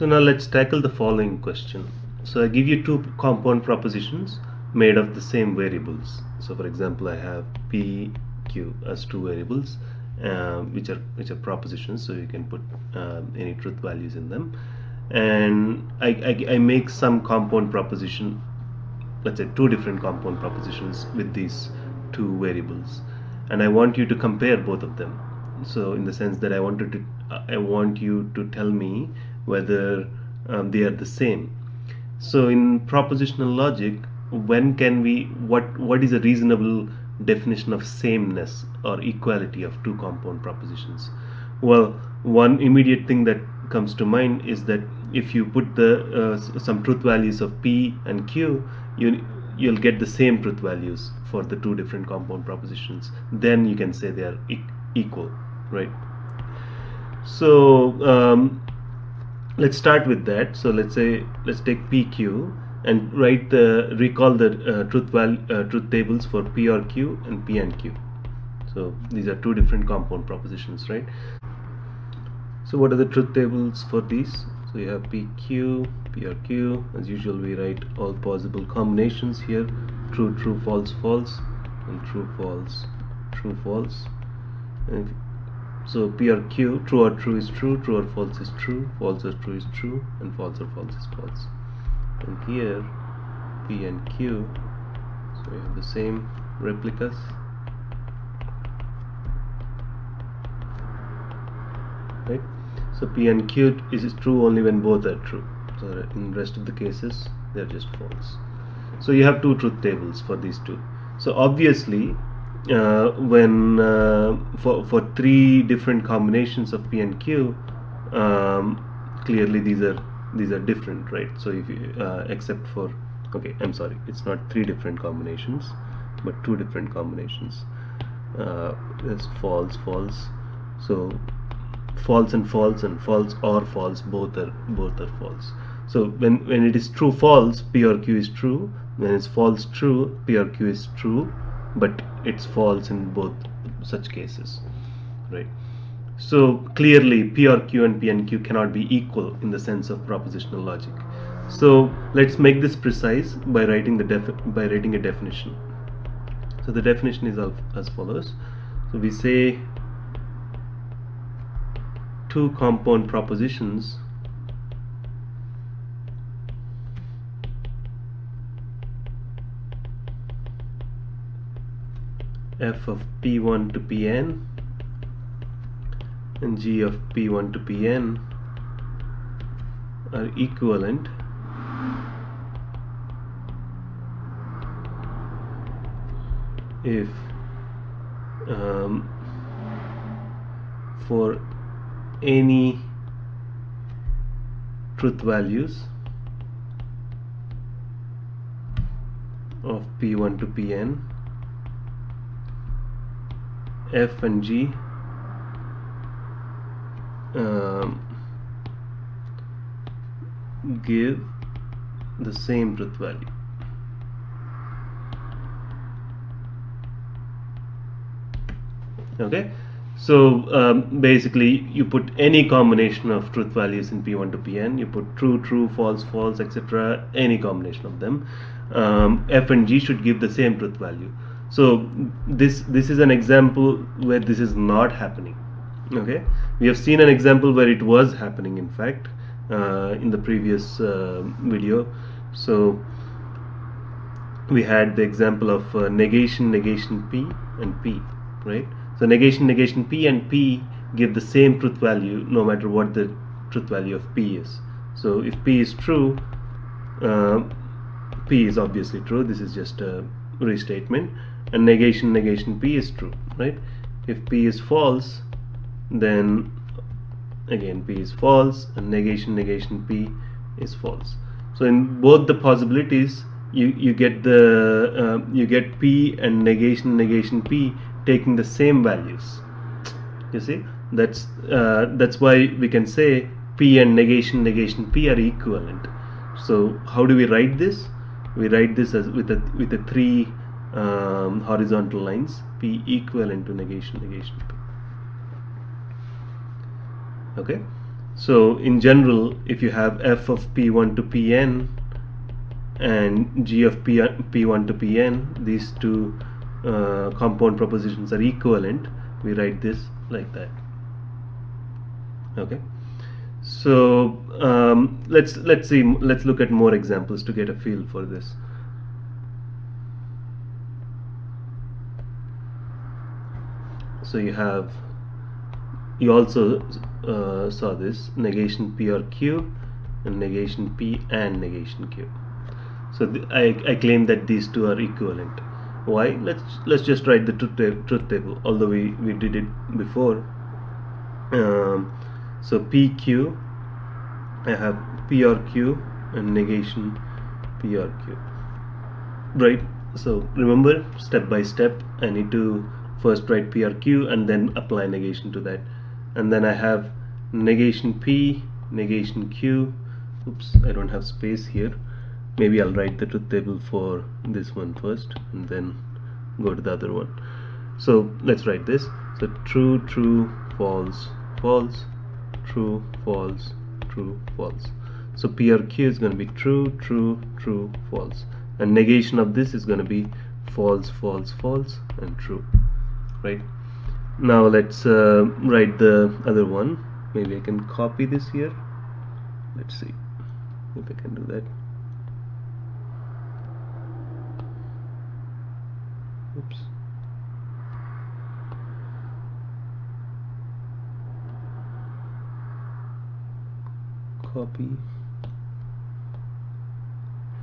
So now let's tackle the following question. So I give you two compound propositions made of the same variables. So for example, I have P, Q as two variables, uh, which are which are propositions. So you can put uh, any truth values in them, and I, I, I make some compound proposition. Let's say two different compound propositions with these two variables, and I want you to compare both of them. So in the sense that I wanted to, I want you to tell me whether um, they are the same. So in propositional logic, when can we what what is a reasonable definition of sameness or equality of two compound propositions? Well, one immediate thing that comes to mind is that if you put the uh, some truth values of p and q, you you'll get the same truth values for the two different compound propositions. Then you can say they are e equal, right? So um, let's start with that. So let's say let's take pq and write the recall the uh, truth value uh, truth tables for p or q and p and q. So these are two different compound propositions right? So what are the truth tables for these? So you have pq p or q. As usual we write all possible combinations here. True true false false. And true false true false. And so P or Q, true or true is true, true or false is true, false or true is true, and false or false is false. And here P and Q, so we have the same replicas. Right? So P and Q is true only when both are true. So in rest of the cases they are just false. So you have two truth tables for these two. So obviously uh, when uh, for for three different combinations of P and Q, um, clearly these are these are different, right? So if you, uh, except for okay, I'm sorry, it's not three different combinations, but two different combinations. Uh, false, false. So false and false and false or false both are both are false. So when when it is true false, P or Q is true. When it's false true, P or Q is true but it's false in both such cases right? So clearly p or q and p and q cannot be equal in the sense of propositional logic. So let's make this precise by writing the def by writing a definition. So the definition is as follows. So we say two compound propositions f of p1 to pn and g of p1 to pn are equivalent. If um, for any truth values of p1 to pn F and G. Um, give the same truth value. Okay? So um, basically you put any combination of truth values in p1 to pn you put true true false false etc any combination of them. Um, f and g should give the same truth value so this this is an example where this is not happening okay? We have seen an example where it was happening in fact uh, in the previous uh, video. So we had the example of uh, negation negation p and p right? So negation negation p and p give the same truth value no matter what the truth value of p is. So if p is true uh, p is obviously true. This is just a restatement and negation negation p is true right? If p is false then again p is false and negation negation p is false. So in both the possibilities you you get the uh, you get p and negation negation p taking the same values. You see? That's uh, that's why we can say p and negation negation p are equivalent. So how do we write this? We write this as with a with a three um, horizontal lines p equivalent to negation negation p. Okay? So in general if you have f of p1 to pn and g of p, p1 to pn these two uh, compound propositions are equivalent we write this like that. Okay? So um, let's let's see let's look at more examples to get a feel for this so you have you also uh, saw this negation p or q and negation p and negation q. So I, I claim that these two are equivalent. Why? Let's let's just write the truth, truth table although we we did it before. Um, so pq I have p or q and negation p or q. Right? So remember step by step I need to first write P or Q and then apply negation to that. And then I have negation p negation q. Oops I don't have space here. Maybe I'll write the truth table for this one first and then go to the other one. So let's write this. So true true false false true false true false. So P or Q is going to be true true true false. And negation of this is going to be false false false and true right now let's uh, write the other one maybe I can copy this here let's see if I can do that Oops. Copy.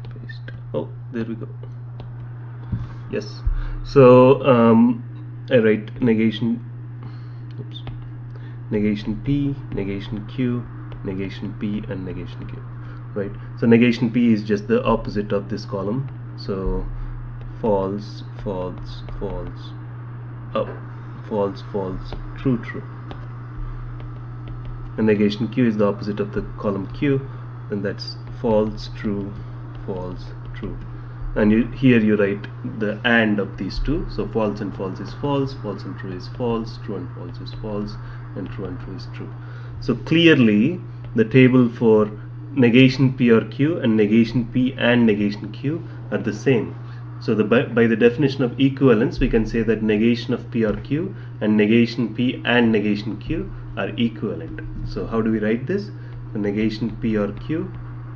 Paste. Oh, there we go. Yes. So um, Uh, I write negation. Oops. Negation P, negation Q, negation P, and negation Q. Right. So negation P is just the opposite of this column. So false false false up false false true true and negation q is the opposite of the column q and that's false true false true and you, here you write the and of these two so false and false is false false and true is false true and false is false and true and true is true so clearly the table for negation p or q and negation p and negation q are the same so the, by, by, the definition of equivalence, we can say that negation of P or Q and negation P and negation Q are equivalent. So how do we write this? The negation P or Q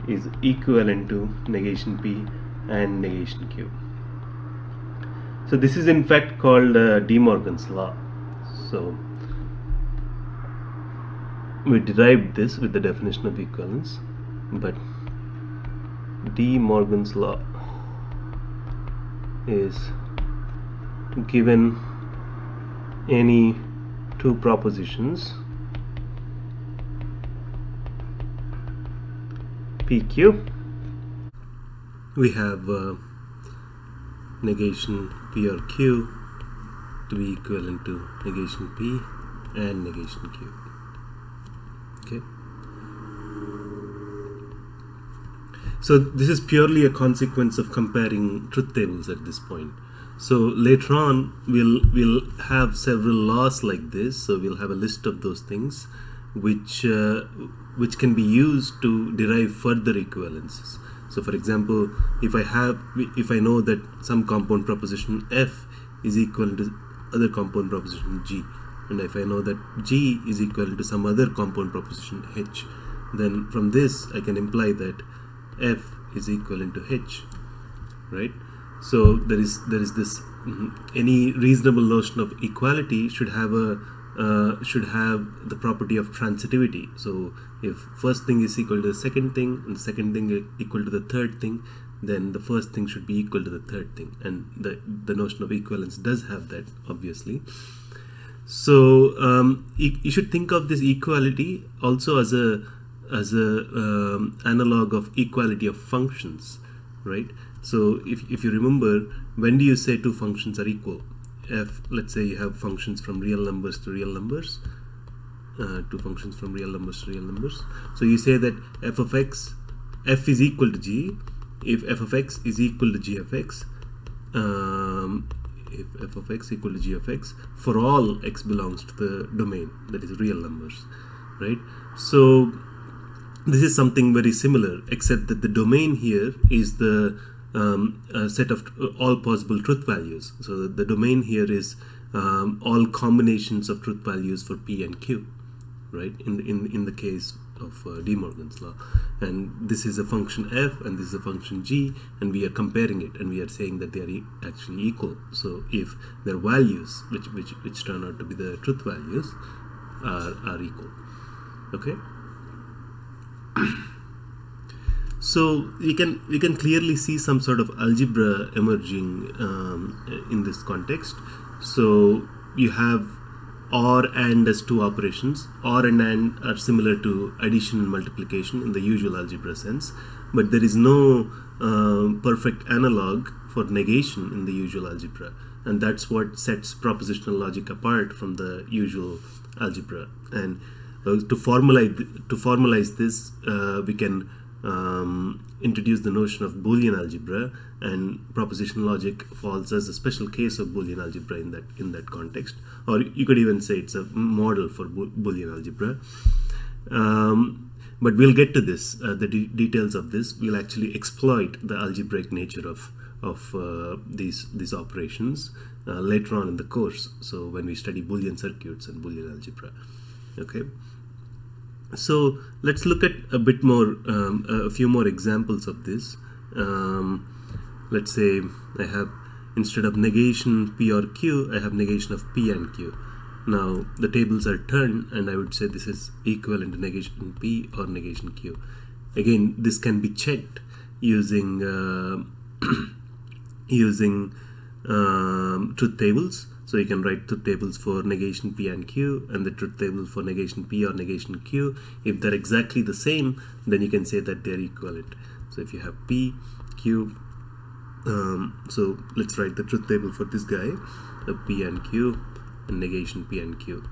is equivalent to negation P and negation Q. So this is in fact called uh, De Morgan's law. So we derived this with the definition of equivalence, but De Morgan's law is given any two propositions PQ we have uh, negation P or Q to be equivalent to negation P and negation Q okay So this is purely a consequence of comparing truth tables at this point. So later on, we'll we'll have several laws like this. So we'll have a list of those things, which uh, which can be used to derive further equivalences. So for example, if I have if I know that some compound proposition f is equal to other compound proposition g, and if I know that g is equal to some other compound proposition h, then from this I can imply that f is equal to h right? So there is there is this mm-hmm, any reasonable notion of equality should have a uh, should have the property of transitivity. So if first thing is equal to the second thing and the second thing equal to the third thing then the first thing should be equal to the third thing. And the the notion of equivalence does have that obviously. So um, you, you should think of this equality also as a as a um, analog of equality of functions right? So if, if you remember when do you say two functions are equal? If let's say you have functions from real numbers to real numbers uh, two functions from real numbers to real numbers. So you say that f of x f is equal to g. If f of x is equal to g of x um, if f of x equal to g of x for all x belongs to the domain that is real numbers right? So this is something very similar except that the domain here is the um, set of all possible truth values. So the domain here is um, all combinations of truth values for p and q right in the, in in the case of uh, De Morgan's law. And this is a function f and this is a function g and we are comparing it and we are saying that they are e actually equal. So if their values which which which turn out to be the truth values are, are equal. Okay? So we can we can clearly see some sort of algebra emerging um, in this context. So you have or and as two operations. Or and and are similar to addition and multiplication in the usual algebra sense but there is no uh, perfect analog for negation in the usual algebra and that's what sets propositional logic apart from the usual algebra. And uh, to formalize to formalize this uh, we can um, introduce the notion of Boolean algebra and propositional logic falls as a special case of Boolean algebra in that in that context. Or you could even say it's a model for Boolean algebra. Um, but we'll get to this uh, the de details of this. We'll actually exploit the algebraic nature of of uh, these these operations uh, later on in the course. So when we study Boolean circuits and Boolean algebra okay so let's look at a bit more um, a few more examples of this. Um, let's say I have instead of negation p or q I have negation of p and q. Now the tables are turned and I would say this is equivalent to negation p or negation q. Again this can be checked using uh, using um, truth tables so you can write truth tables for negation P and Q and the truth table for negation P or negation Q. If they're exactly the same, then you can say that they're equivalent. So if you have P, Q, um, so let's write the truth table for this guy, the P and Q and negation P and Q,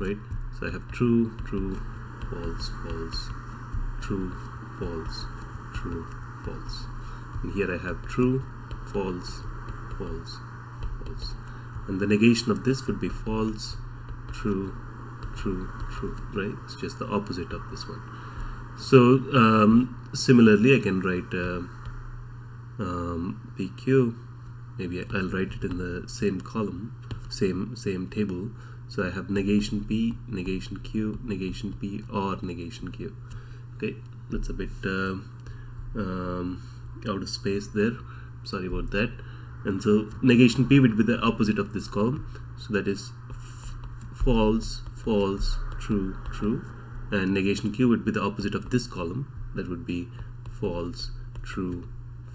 right? So I have true, true, false, false, true, false, true, false. And here I have true, false, false, false and the negation of this would be false true true true right? It's just the opposite of this one. So um, similarly I can write uh, um, PQ maybe I'll write it in the same column same same table. So I have negation P negation Q negation P or negation Q. Okay that's a bit uh, um, out of space there. Sorry about that and so negation p would be the opposite of this column. So that is false false true true. And negation q would be the opposite of this column that would be false true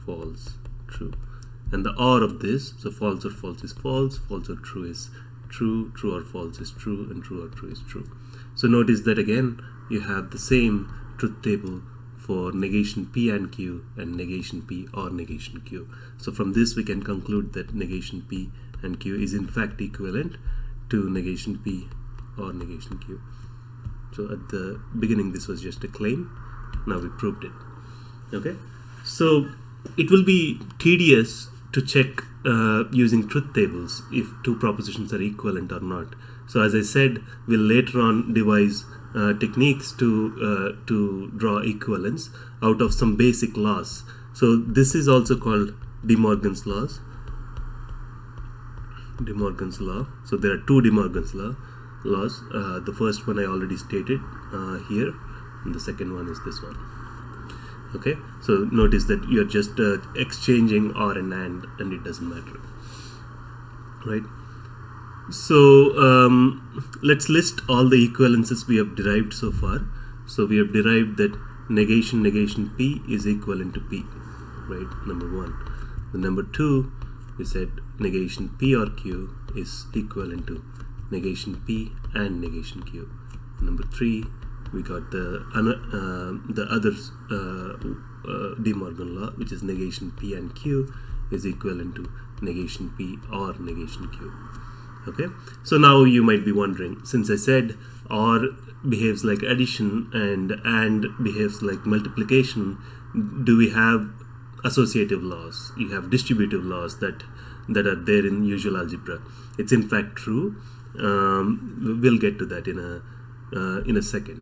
false true. And the or of this so false or false is false false or true is true true or false is true and true or true is true. So notice that again you have the same truth table for negation p and q and negation p or negation q. So from this we can conclude that negation p and q is in fact equivalent to negation p or negation q. So at the beginning this was just a claim, now we proved it. Okay, so it will be tedious to check uh, using truth tables if two propositions are equivalent or not. So as I said, we'll later on devise uh, techniques to uh, to draw equivalence out of some basic laws. So this is also called De Morgan's laws. De Morgan's law. So there are two De Morgan's law laws. Uh, the first one I already stated uh, here, and the second one is this one. Okay, so notice that you're just uh, exchanging or and and, and it doesn't matter, right? So um, let's list all the equivalences we have derived so far. So we have derived that negation negation P is equivalent to P, right? Number one. The number two, we said negation P or Q is equivalent to negation P and negation Q. Number three, we got the uh, the other uh, uh, De Morgan law, which is negation P and Q is equivalent to negation P or negation Q okay? So now you might be wondering since I said or behaves like addition and and behaves like multiplication do we have associative laws? You have distributive laws that that are there in usual algebra. It's in fact true. Um, we'll get to that in a uh, in a second